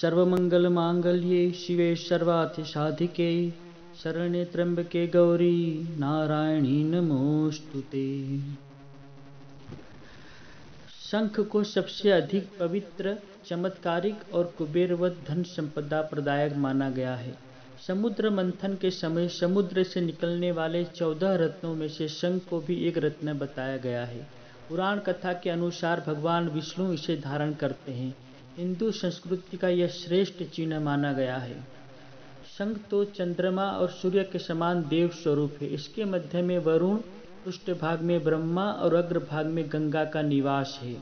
सर्वमङ्गलमाङ्गल्ये शिवे सर्वार्थसाधिके शरण्ये त्र्यम्बके गौरी नारायणी नमोऽस्तु ते। शंख को सबसे अधिक पवित्र, चमत्कारिक और कुबेरवत धन संपदा प्रदायक माना गया है। समुद्र मंथन के समय समुद्र से निकलने वाले चौदह रत्नों में से शंख को भी एक रत्न बताया गया है। पुराण कथा के अनुसार भगवान विष्णु इसे धारण करते हैं। हिंदू संस्कृति का यह श्रेष्ठ चिन्ह माना गया है। शंख तो चंद्रमा और सूर्य के समान देव स्वरूप है। इसके मध्य में वरुण, पृष्ठ भाग में ब्रह्मा और अग्र भाग में गंगा का निवास है।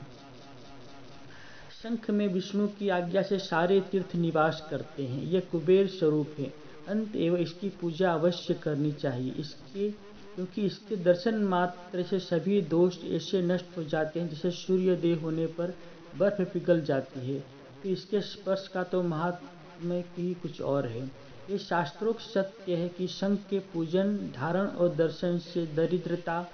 शंख में विष्णु की आज्ञा से सारे तीर्थ निवास करते हैं। यह कुबेर स्वरूप है। अंत एवं इसकी पूजा अवश्य करनी चाहिए। इसके, क्योंकि इसके दर्शन मात्र से सभी दोष ऐसे नष्ट हो जाते हैं जैसे सूर्य देह होने पर बर्फ़ पिघल जाती है। तो इसके स्पर्श का तो महात्मा ही कुछ और है। ये शास्त्रोक्त सत्य है कि शंख के पूजन, धारण और दर्शन से दरिद्रता,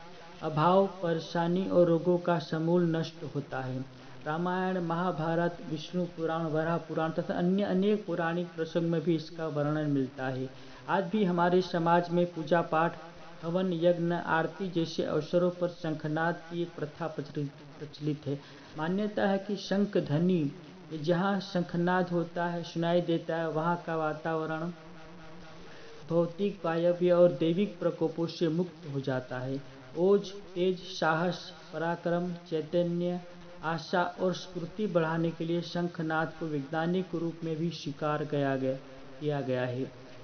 अभाव, परेशानी और रोगों का समूल नष्ट होता है। रामायण, महाभारत, विष्णु पुराण वरा पुराण तथा अन्य अनेक पौराणिक प्रसंग में भी इसका वर्णन मिलता है। आज भी हमारे समाज में पूजा पाठ हवन यज्ञ आरती जैसे अवसरों पर शंखनाद की एक प्रथा प्रचलित है। मान्यता है कि शंख ध्वनि जहाँ शंखनाद होता है, सुनाई देता है, वहाँ का वातावरण भौतिक वायव्य और दैविक प्रकोपों से मुक्त हो जाता है। ओज, तेज, साहस, पराक्रम, चैतन्य, आशा और स्फूर्ति बढ़ाने के लिए शंखनाद को वैज्ञानिक रूप में भी स्वीकार किया गया है।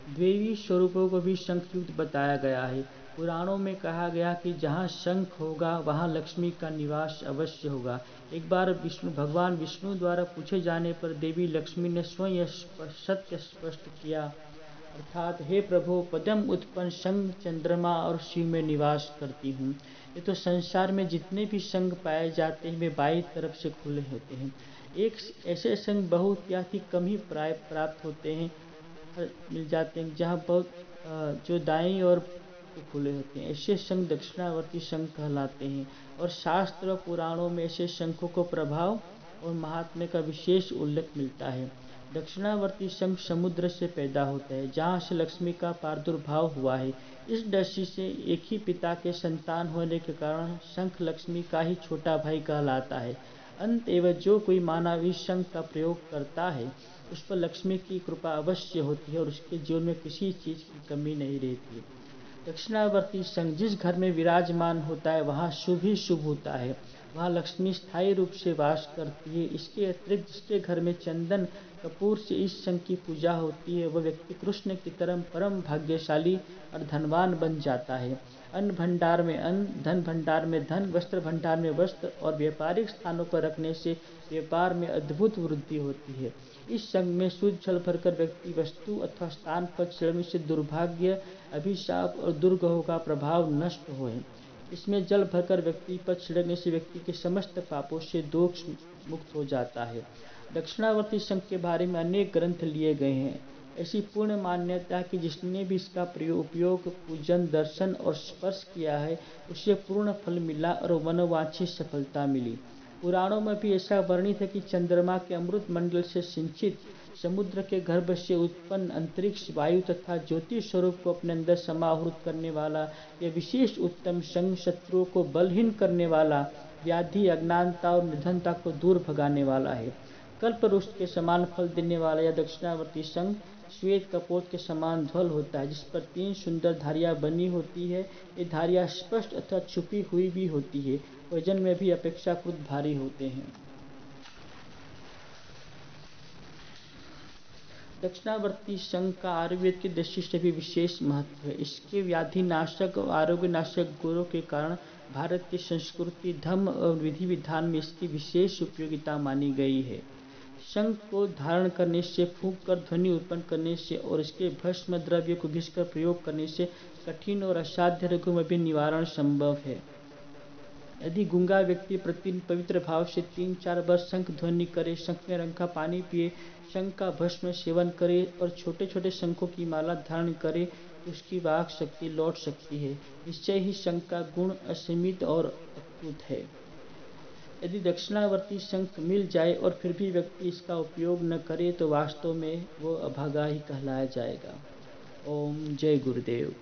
देवी स्वरूपों को भी शंखयुक्त बताया गया है। पुराणों में कहा गया कि जहाँ शंख होगा, वहाँ लक्ष्मी का निवास अवश्य होगा। एक बार विष्णु, भगवान विष्णु द्वारा पूछे जाने पर देवी लक्ष्मी ने स्वयं सत्य स्पष्ट किया। अर्थात, हे प्रभु पदम उत्पन्न संग चंद्रमा और शिव में निवास करती हूँ। ये तो संसार में जितने भी संग पाए जाते हैं, वे बाई तरफ़ से खुले होते हैं। एक ऐसे संग बहुत या ही कम ही प्राय, प्राप्त होते हैं मिल जाते हैं, जहाँ बहुत जो दाई और खुले होते हैं। ऐसे शंख दक्षिणावर्ती शंख कहलाते हैं और शास्त्र पुराणों में ऐसे शंखों को प्रभाव और महात्म्य का विशेष उल्लेख मिलता है। दक्षिणावर्ती शंख समुद्र से पैदा होता है, जहाँ से लक्ष्मी का प्रादुर्भाव हुआ है। इस दृष्टि से एक ही पिता के संतान होने के कारण शंख लक्ष्मी का ही छोटा भाई कहलाता है। अंत एवं जो कोई मानव इस शंख का प्रयोग करता है, उस पर लक्ष्मी की कृपा अवश्य होती है और उसके जीवन में किसी चीज़ की कमी नहीं रहती। दक्षिणावर्ती संघ जिस घर में विराजमान होता है वहाँ शुभ ही शुभ होता है। वहाँ लक्ष्मी स्थायी रूप से वास करती है। इसके अतिरिक्त जिसके घर में चंदन कपूर से इस संघ की पूजा होती है, वह व्यक्ति कृष्ण की तरह परम भाग्यशाली और धनवान बन जाता है। अन्न भंडार में अन्न, धन भंडार में धन, वस्त्र भंडार में वस्त्र और व्यापारिक स्थानों पर रखने से व्यापार में अद्भुत वृद्धि होती है। इस संघ में शुद्ध जल भरकर व्यक्ति वस्तु अथवा स्थान पर चढ़ने से दुर्भाग्य, अभिशाप और दुर्गहों का प्रभाव नष्ट हो इसमें जल भरकर व्यक्ति पर छिड़कने से व्यक्ति के समस्त पापों से दोष मुक्त हो जाता है। दक्षिणावर्ती संघ के बारे में अनेक ग्रंथ लिए गए हैं। ऐसी पूर्ण मान्यता कि जिसने भी इसका प्रयोग उपयोग, पूजन, दर्शन और स्पर्श किया है, उसे पूर्ण फल मिला और वनवांछित सफलता मिली। पुराणों में भी ऐसा वर्णित है कि चंद्रमा के अमृत मंडल से सिंचित समुद्र के गर्भ से उत्पन्न अंतरिक्ष वायु तथा ज्योतिष स्वरूप को अपने अंदर समाहृत करने वाला यह विशेष उत्तम संग शत्रुओं को बलहीन करने वाला, व्याधि, अज्ञानता और निधनता को दूर भगाने वाला है। कल्प रुष्ट के समान फल देने वाला यह दक्षिणावर्ती संघ श्वेत कपोत के समान ध्वल होता है, जिस पर तीन सुंदर धारियाँ बनी होती है। ये धारियाँ स्पष्ट अथवा छुपी हुई भी होती है। वज़न में भी अपेक्षाकृत भारी होते हैं। दक्षिणावर्ती संघ का आयुर्वेद की दृष्टि से भी विशेष महत्व है। इसके व्याधि नाशक और आरोग्य नाशक गुणों के कारण भारत की संस्कृति, धर्म और विधि विधान में इसकी विशेष उपयोगिता मानी गई है। शंख को धारण करने से, फूंक कर ध्वनि उत्पन्न करने से और इसके भस्म द्रव्य को घिसकर प्रयोग करने से कठिन और असाध्य रोगों में भी निवारण संभव है। यदि गुंगा व्यक्ति प्रतिदिन पवित्र भाव से तीन चार बार शंख ध्वनि करे, शंख में रंग का पानी पिए, शंख का भस्म सेवन करे और छोटे छोटे शंखों की माला धारण करे, उसकी वाक शक्ति लौट सकती है। निश्चय ही शंख का गुण असीमित और अद्भुत है। यदि दक्षिणावर्ती शंख मिल जाए और फिर भी व्यक्ति इसका उपयोग न करे तो वास्तव में वो अभागा ही कहलाया जाएगा। ओम जय गुरुदेव।